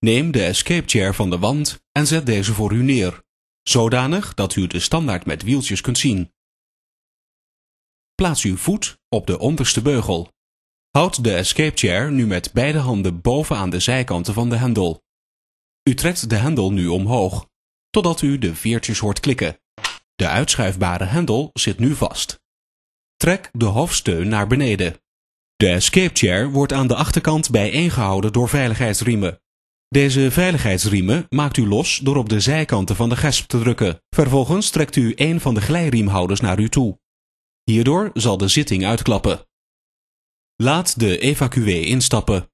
Neem de escape chair van de wand en zet deze voor u neer, zodanig dat u de standaard met wieltjes kunt zien. Plaats uw voet op de onderste beugel. Houd de escape chair nu met beide handen boven aan de zijkanten van de hendel. U trekt de hendel nu omhoog, totdat u de veertjes hoort klikken. De uitschuifbare hendel zit nu vast. Trek de hoofdsteun naar beneden. De escape chair wordt aan de achterkant bijeengehouden door veiligheidsriemen. Deze veiligheidsriemen maakt u los door op de zijkanten van de gesp te drukken. Vervolgens trekt u een van de glijriemhouders naar u toe. Hierdoor zal de zitting uitklappen. Laat de evacuee instappen.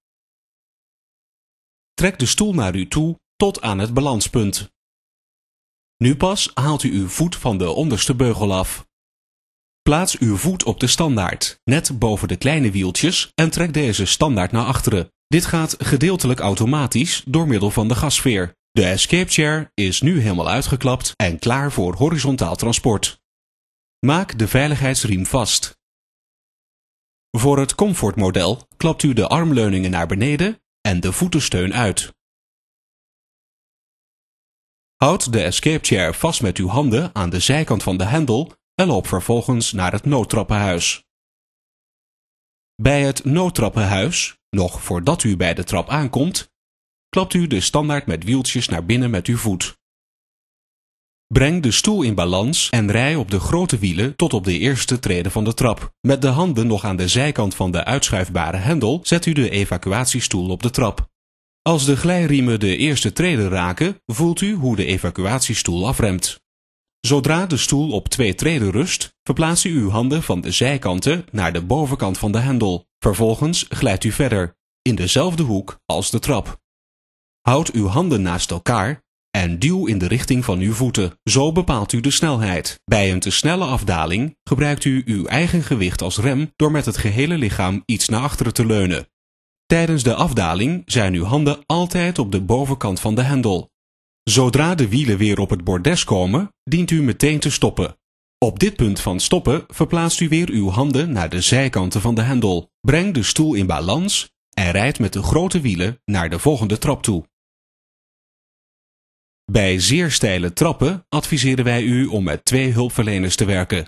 Trek de stoel naar u toe tot aan het balanspunt. Nu pas haalt u uw voet van de onderste beugel af. Plaats uw voet op de standaard, net boven de kleine wieltjes, en trek deze standaard naar achteren. Dit gaat gedeeltelijk automatisch door middel van de gasveer. De escape chair is nu helemaal uitgeklapt en klaar voor horizontaal transport. Maak de veiligheidsriem vast. Voor het comfortmodel klapt u de armleuningen naar beneden en de voetensteun uit. Houd de escape chair vast met uw handen aan de zijkant van de hendel en loop vervolgens naar het noodtrappenhuis. Bij het noodtrappenhuis, nog voordat u bij de trap aankomt, klapt u de standaard met wieltjes naar binnen met uw voet. Breng de stoel in balans en rij op de grote wielen tot op de eerste trede van de trap. Met de handen nog aan de zijkant van de uitschuifbare hendel zet u de evacuatiestoel op de trap. Als de glijriemen de eerste treden raken, voelt u hoe de evacuatiestoel afremt. Zodra de stoel op twee treden rust, verplaatst u uw handen van de zijkanten naar de bovenkant van de hendel. Vervolgens glijdt u verder, in dezelfde hoek als de trap. Houd uw handen naast elkaar en duw in de richting van uw voeten. Zo bepaalt u de snelheid. Bij een te snelle afdaling gebruikt u uw eigen gewicht als rem door met het gehele lichaam iets naar achteren te leunen. Tijdens de afdaling zijn uw handen altijd op de bovenkant van de hendel. Zodra de wielen weer op het bordes komen, dient u meteen te stoppen. Op dit punt van stoppen verplaatst u weer uw handen naar de zijkanten van de hendel. Breng de stoel in balans en rijd met de grote wielen naar de volgende trap toe. Bij zeer steile trappen adviseren wij u om met twee hulpverleners te werken.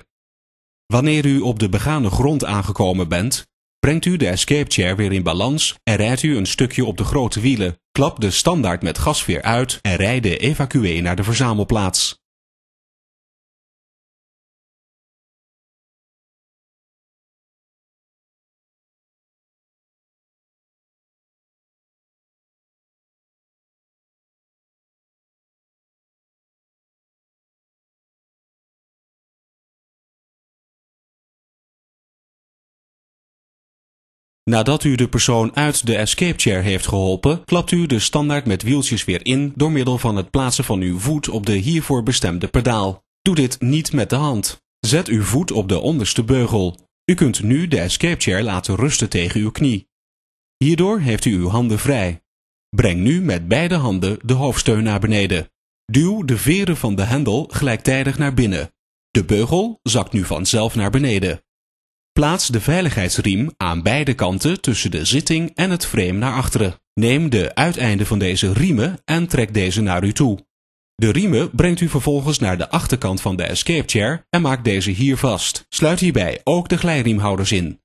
Wanneer u op de begane grond aangekomen bent, brengt u de escape chair weer in balans en rijdt u een stukje op de grote wielen. Klap de standaard met gasveer uit en rijd de evacuee naar de verzamelplaats. Nadat u de persoon uit de escape chair heeft geholpen, klapt u de standaard met wieltjes weer in door middel van het plaatsen van uw voet op de hiervoor bestemde pedaal. Doe dit niet met de hand. Zet uw voet op de onderste beugel. U kunt nu de escape chair laten rusten tegen uw knie. Hierdoor heeft u uw handen vrij. Breng nu met beide handen de hoofdsteun naar beneden. Duw de veren van de hendel gelijktijdig naar binnen. De beugel zakt nu vanzelf naar beneden. Plaats de veiligheidsriem aan beide kanten tussen de zitting en het frame naar achteren. Neem de uiteinden van deze riemen en trek deze naar u toe. De riemen brengt u vervolgens naar de achterkant van de escape chair en maakt deze hier vast. Sluit hierbij ook de glijriemhouders in.